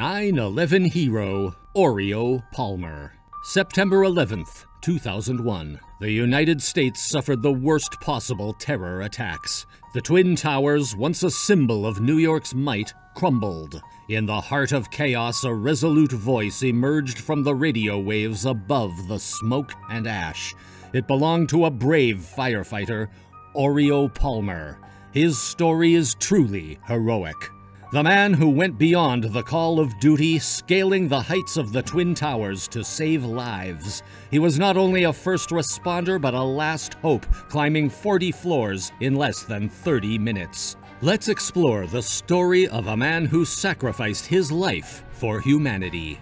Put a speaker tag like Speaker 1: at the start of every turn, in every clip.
Speaker 1: 9 11 hero Orio Palmer. September 11th, 2001. The United States suffered the worst possible terror attacks. The Twin Towers, once a symbol of New York's might, crumbled. In the heart of chaos, a resolute voice emerged from the radio waves above the smoke and ash. It belonged to a brave firefighter, Orio Palmer. His story is truly heroic. The man who went beyond the call of duty, scaling the heights of the Twin Towers to save lives. He was not only a first responder, but a last hope, climbing 40 floors in less than 30 minutes. Let's explore the story of a man who sacrificed his life for humanity.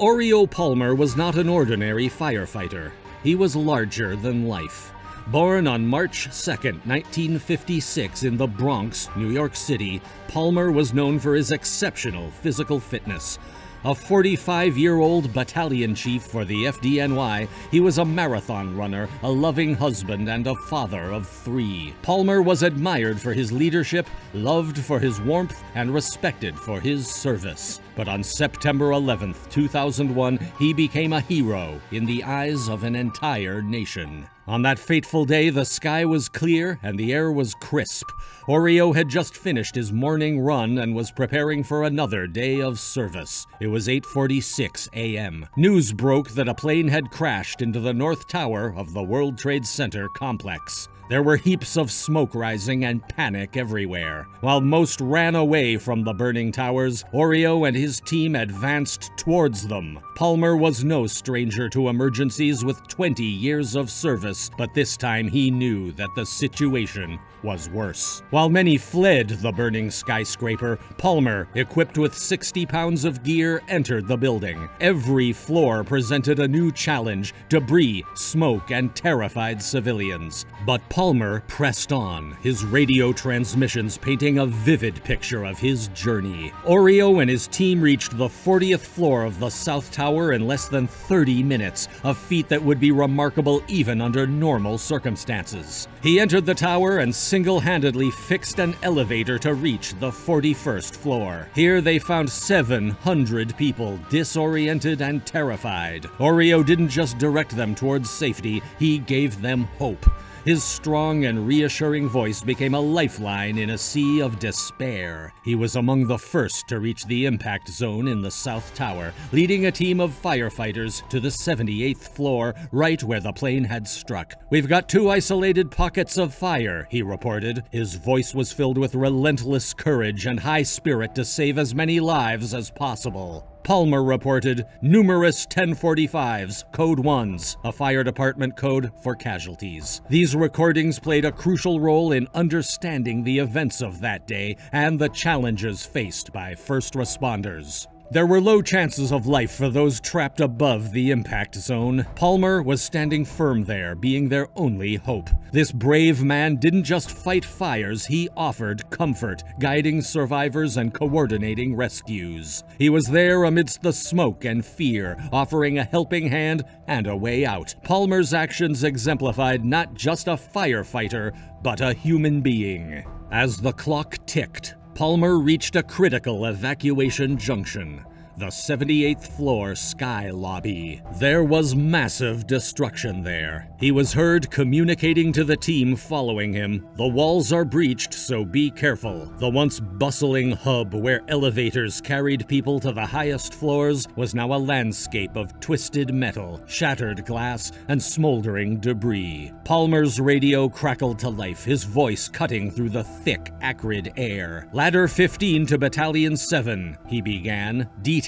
Speaker 1: Orio Palmer was not an ordinary firefighter. He was larger than life. Born on March 2, 1956 in the Bronx, New York City, Palmer was known for his exceptional physical fitness. A 45 year old battalion chief for the FDNY, he was a marathon runner, a loving husband, and a father of three. Palmer was admired for his leadership, loved for his warmth, and respected for his service. But on September 11, 2001, he became a hero in the eyes of an entire nation. On that fateful day, the sky was clear and the air was crisp. Orio had just finished his morning run and was preparing for another day of service. It was 8:46 a.m. News broke that a plane had crashed into the north tower of the World Trade Center complex. There were heaps of smoke rising and panic everywhere. While most ran away from the burning towers, Orio and his team advanced towards them. Palmer was no stranger to emergencies with 20 years of service, but this time he knew that the situation was worse. While many fled the burning skyscraper, Palmer, equipped with 60 pounds of gear, entered the building. Every floor presented a new challenge debris, smoke, and terrified civilians. But Palmer pressed on, his radio transmissions painting a vivid picture of his journey. Orio and his team reached the 40th floor of the South Tower in less than 30 minutes, a feat that would be remarkable even under normal circumstances. He entered the tower and single handedly fixed an elevator to reach the 41st floor. Here they found 700 people disoriented and terrified. Orio didn't just direct them towards safety, he gave them hope. His strong and reassuring voice became a lifeline in a sea of despair. He was among the first to reach the impact zone in the South Tower, leading a team of firefighters to the 78th floor, right where the plane had struck. We've got two isolated pockets of fire, he reported. His voice was filled with relentless courage and high spirit to save as many lives as possible. Palmer reported numerous 1045s, code 1s, a fire department code for casualties. These recordings played a crucial role in understanding the events of that day and the challenges faced by first responders. There were low chances of life for those trapped above the impact zone. Palmer was standing firm there, being their only hope. This brave man didn't just fight fires, he offered comfort, guiding survivors and coordinating rescues. He was there amidst the smoke and fear, offering a helping hand and a way out. Palmer's actions exemplified not just a firefighter, but a human being. As the clock ticked, Palmer reached a critical evacuation junction the 78th floor sky lobby. There was massive destruction there. He was heard communicating to the team following him. The walls are breached, so be careful. The once bustling hub where elevators carried people to the highest floors was now a landscape of twisted metal, shattered glass, and smoldering debris. Palmer's radio crackled to life, his voice cutting through the thick, acrid air. Ladder 15 to Battalion 7, he began, detailing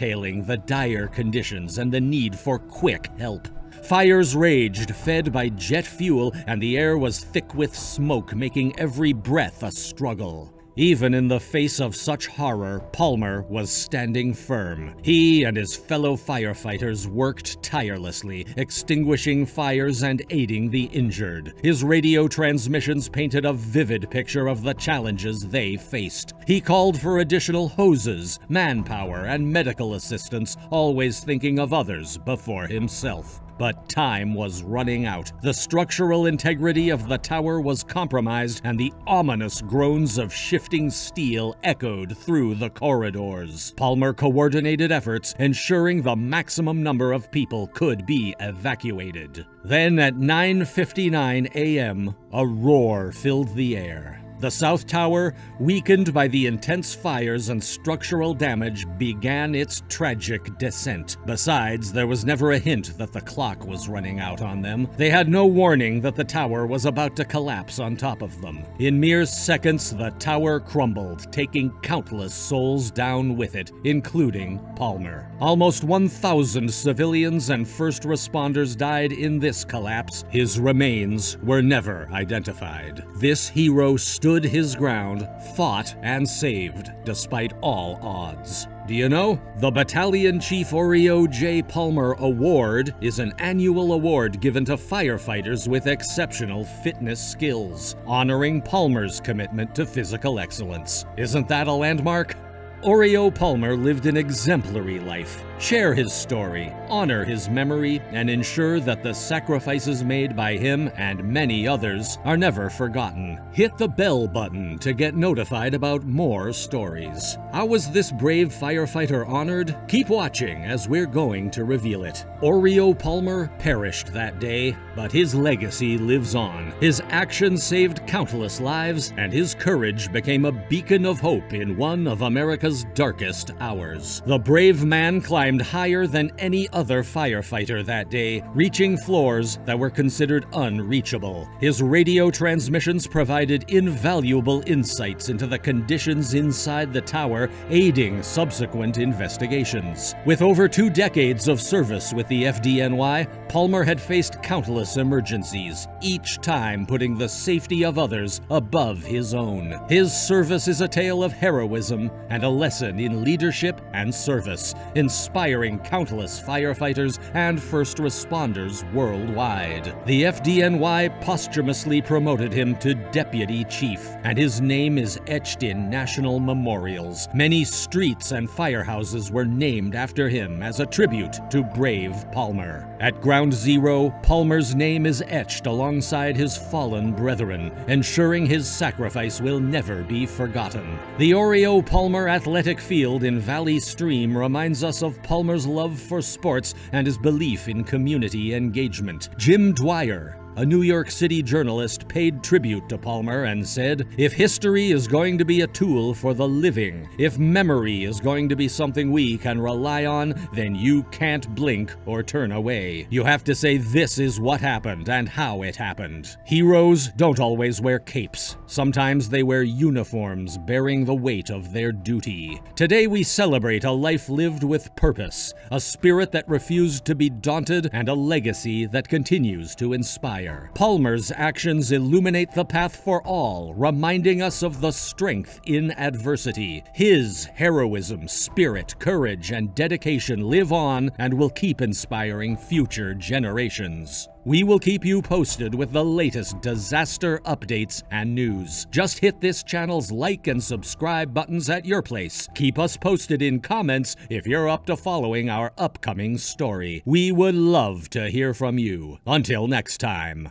Speaker 1: the dire conditions and the need for quick help. Fires raged, fed by jet fuel, and the air was thick with smoke, making every breath a struggle. Even in the face of such horror, Palmer was standing firm. He and his fellow firefighters worked tirelessly, extinguishing fires and aiding the injured. His radio transmissions painted a vivid picture of the challenges they faced. He called for additional hoses, manpower, and medical assistance, always thinking of others before himself. But time was running out. The structural integrity of the tower was compromised, and the ominous groans of shifting steel echoed through the corridors. Palmer coordinated efforts, ensuring the maximum number of people could be evacuated. Then at 9:59 a.m., a roar filled the air. The South Tower, weakened by the intense fires and structural damage, began its tragic descent. Besides, there was never a hint that the clock was running out on them. They had no warning that the tower was about to collapse on top of them. In mere seconds, the tower crumbled, taking countless souls down with it, including Palmer. Almost 1,000 civilians and first responders died in this collapse. His remains were never identified. This hero stood stood his ground, fought, and saved, despite all odds. Do you know? The Battalion Chief Orio J. Palmer Award is an annual award given to firefighters with exceptional fitness skills, honoring Palmer's commitment to physical excellence. Isn't that a landmark? Orio Palmer lived an exemplary life, Share his story, honor his memory, and ensure that the sacrifices made by him and many others are never forgotten. Hit the bell button to get notified about more stories. How was this brave firefighter honored? Keep watching as we're going to reveal it. Orio Palmer perished that day, but his legacy lives on. His actions saved countless lives, and his courage became a beacon of hope in one of America's darkest hours. The brave man climbed climbed higher than any other firefighter that day, reaching floors that were considered unreachable. His radio transmissions provided invaluable insights into the conditions inside the tower, aiding subsequent investigations. With over two decades of service with the FDNY, Palmer had faced countless emergencies, each time putting the safety of others above his own. His service is a tale of heroism and a lesson in leadership and service, inspiring inspiring countless firefighters and first responders worldwide. The FDNY posthumously promoted him to Deputy Chief, and his name is etched in national memorials. Many streets and firehouses were named after him as a tribute to brave Palmer. At Ground Zero, Palmer's name is etched alongside his fallen brethren, ensuring his sacrifice will never be forgotten. The Orio Palmer Athletic Field in Valley Stream reminds us of Palmer's love for sports and his belief in community engagement. Jim Dwyer, a New York City journalist paid tribute to Palmer and said, If history is going to be a tool for the living, if memory is going to be something we can rely on, then you can't blink or turn away. You have to say this is what happened and how it happened. Heroes don't always wear capes. Sometimes they wear uniforms bearing the weight of their duty. Today we celebrate a life lived with purpose, a spirit that refused to be daunted, and a legacy that continues to inspire Palmer's actions illuminate the path for all, reminding us of the strength in adversity. His heroism, spirit, courage, and dedication live on and will keep inspiring future generations. We will keep you posted with the latest disaster updates and news. Just hit this channel's like and subscribe buttons at your place. Keep us posted in comments if you're up to following our upcoming story. We would love to hear from you. Until next time.